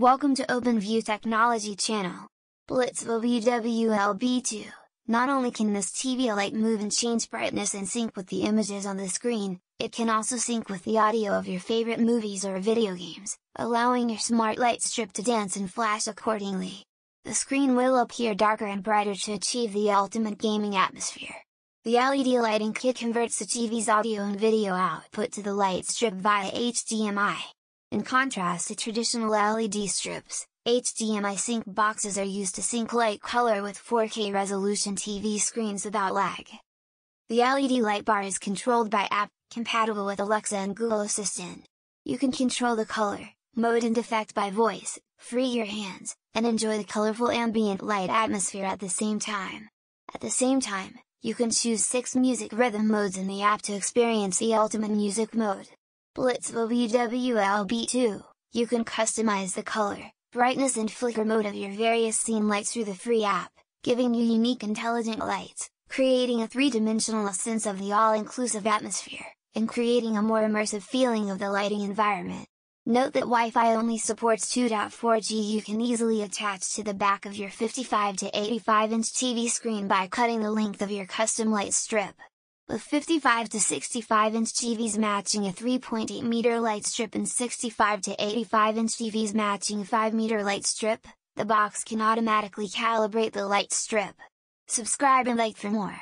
Welcome to OpenView Technology channel. Blitzwill BWLB2. Not only can this TV light move and change brightness and sync with the images on the screen, it can also sync with the audio of your favorite movies or video games, allowing your smart light strip to dance and flash accordingly. The screen will appear darker and brighter to achieve the ultimate gaming atmosphere. The LED lighting kit converts the TV's audio and video output to the light strip via HDMI. In contrast to traditional LED strips, HDMI sync boxes are used to sync light color with 4K resolution TV screens without lag. The LED light bar is controlled by app, compatible with Alexa and Google Assistant. You can control the color, mode and effect by voice, free your hands, and enjoy the colorful ambient light atmosphere at the same time. At the same time, you can choose 6 music rhythm modes in the app to experience the ultimate music mode. Blitzwill BWLB2, you can customize the color, brightness and flicker mode of your various scene lights through the free app, giving you unique intelligent lights, creating a three-dimensional sense of the all-inclusive atmosphere, and creating a more immersive feeling of the lighting environment. Note that Wi-Fi only supports 2.4G you can easily attach to the back of your 55 to 85 inch TV screen by cutting the length of your custom light strip with 55 to 65 inch TVs matching a 3.8 meter light strip and 65 to 85 inch TVs matching a 5 meter light strip, the box can automatically calibrate the light strip. Subscribe and like for more.